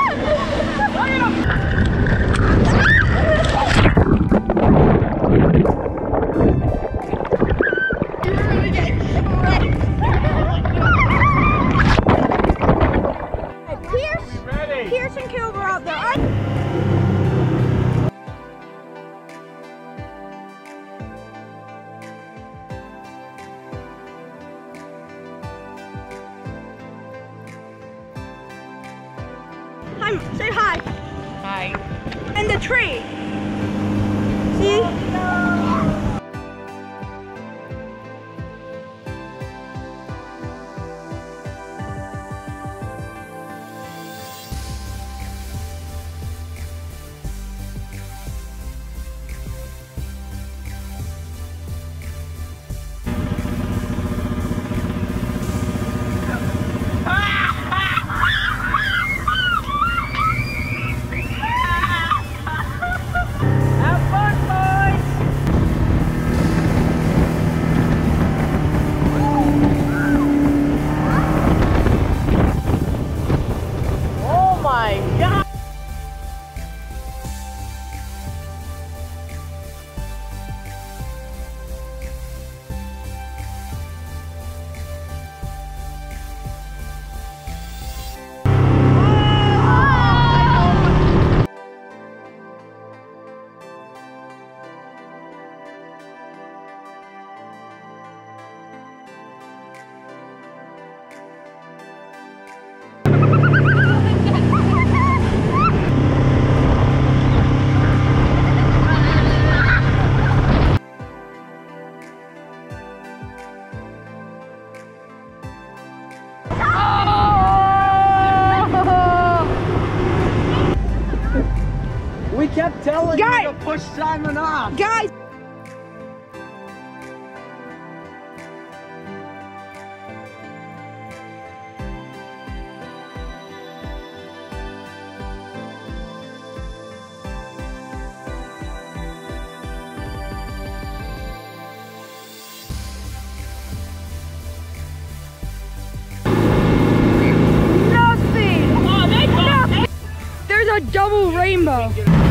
Ah! Hi, say hi. Hi. In the tree. We kept telling Guy- you to push Simon off. Guys, double rainbow.